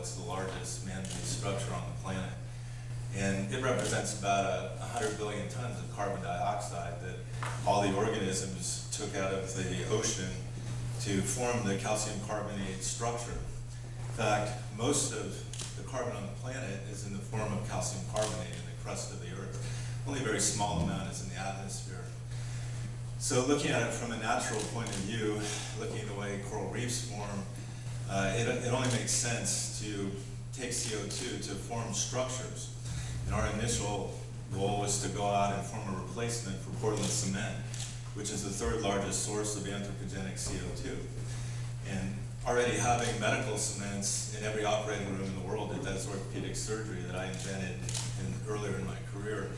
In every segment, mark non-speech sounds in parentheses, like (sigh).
It's the largest man-made structure on the planet. And it represents about a 100 billion tons of carbon dioxide that all the organisms took out of the ocean to form the calcium carbonate structure. In fact, most of the carbon on the planet is in the form of calcium carbonate in the crust of the earth. Only a very small amount is in the atmosphere. So looking at it from a natural point of view, looking at the way coral reefs form, uh, it, it only makes sense to take CO2 to form structures. And our initial goal was to go out and form a replacement for Portland cement, which is the third largest source of anthropogenic CO2. And already having medical cements in every operating room in the world that does orthopedic surgery that I invented in, earlier in my career,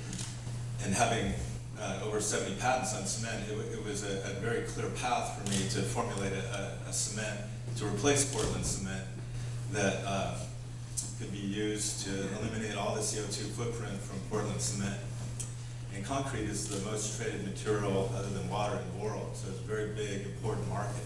and having uh, over 70 patents on cement, it, it was a, a, very clear path for me to formulate a, a, cement to replace Portland cement that uh, could be used to eliminate all the CO2 footprint from Portland cement. And concrete is the most traded material other than water in the world, so it's a very big, important market.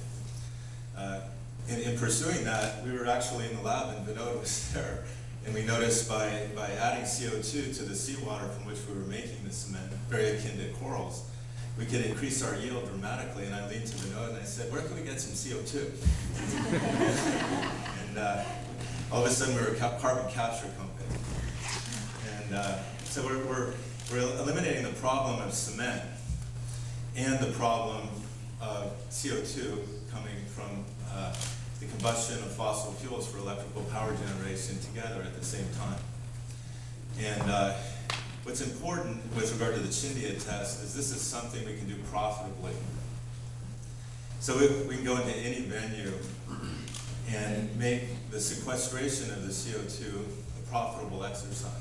Uh, in, in, pursuing that, we were actually in the lab and Vinod (laughs) was there, and we noticed by, by adding CO2 to the seawater from which we were making the cement, very akin to corals, we could increase our yield dramatically. And I leaned to Vinod and I said, where can we get some CO2? (laughs) and uh, all of a sudden we were a carbon capture company. And uh, so we're, we're, we're eliminating the problem of cement and the problem of CO2 coming from uh, the combustion of fossil fuels for electrical power generation together at the same time. And uh, what's important with regard to the Chindia test is this is something we can do profitably. So we, we can go into any venue and make the sequestration of the CO2 a profitable exercise.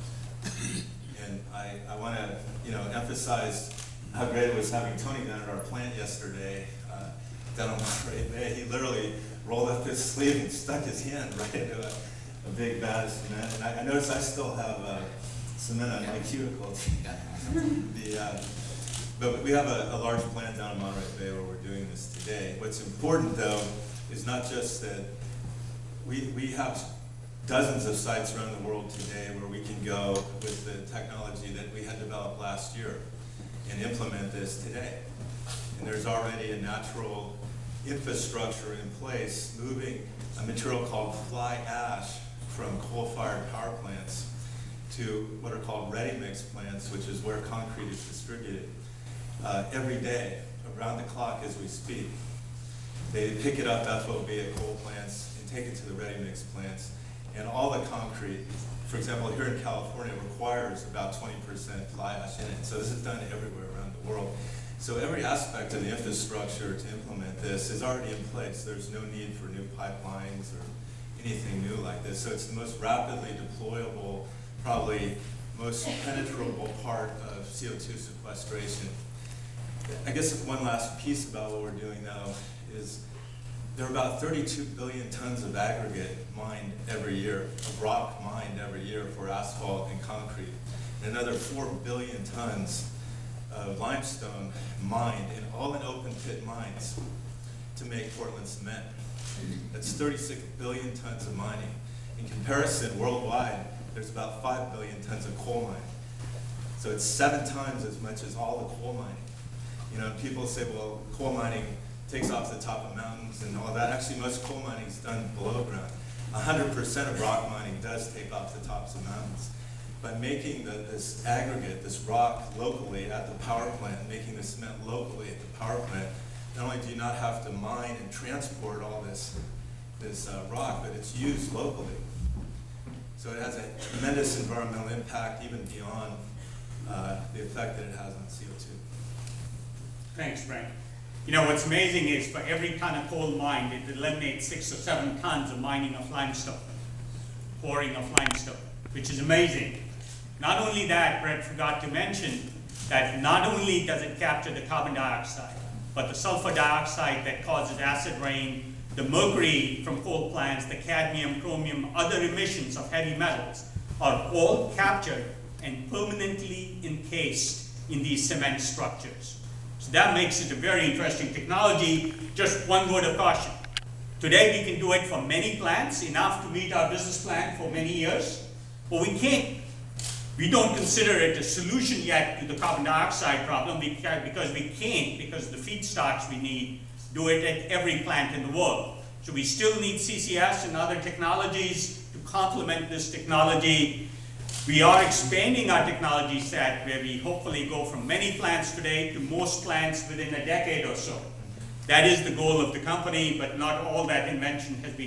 And I, I want to you know, emphasize how great it was having Tony down at our plant yesterday uh, down on Monterey Bay. He literally rolled up his sleeve and stuck his hand (laughs) right into a, a big vat of cement. And I, I noticed I still have uh, cement on my cuticle. (laughs) the, uh, but we have a, a, large plant down in Monterey Bay where we're doing this today. What's important though is not just that we, we have dozens of sites around the world today where we can go with the technology that we had developed last year and implement this today. And there's already a natural infrastructure in place moving a material called fly ash from coal-fired power plants to what are called ready-mix plants, which is where concrete is distributed uh, every day, around the clock as we speak. They pick it up FOB at coal plants and take it to the ready-mix plants, and all the concrete, for example, here in California, requires about 20% fly ash in it. So this is done everywhere around the world. So every aspect of the infrastructure to implement this is already in place. There's no need for new pipelines or anything new like this. So it's the most rapidly deployable, probably most penetrable part of CO2 sequestration. I guess one last piece about what we're doing now is there are about 32 billion tons of aggregate mined every year, of rock mined every year for asphalt and concrete, and another 4 billion tons of limestone mined in all in open pit mines to make Portland cement. That's 36 billion tons of mining. In comparison, worldwide, there's about 5 billion tons of coal mining. So it's seven times as much as all the coal mining. You know, people say, well, coal mining takes off the top of mountains and all that. Actually, most coal mining is done below ground. 100% of rock mining does take off the tops of mountains by making the, this aggregate, this rock locally at the power plant, making the cement locally at the power plant, not only do you not have to mine and transport all this, this uh, rock, but it's used locally. So it has a tremendous environmental impact even beyond uh, the effect that it has on CO2. Thanks, Frank. You know, what's amazing is for every ton of coal mined, it eliminates six or seven tons of mining of limestone, pouring of limestone, which is amazing. Not only that, Brent forgot to mention that not only does it capture the carbon dioxide, but the sulfur dioxide that causes acid rain, the mercury from coal plants, the cadmium, chromium, other emissions of heavy metals are all captured and permanently encased in these cement structures. So that makes it a very interesting technology. Just one word of caution. Today, we can do it for many plants, enough to meet our business plan for many years, but we can't. We don't consider it a solution yet to the carbon dioxide problem because we can't, because the feedstocks we need, do it at every plant in the world. So we still need CCS and other technologies to complement this technology. We are expanding our technology set where we hopefully go from many plants today to most plants within a decade or so. That is the goal of the company, but not all that invention has been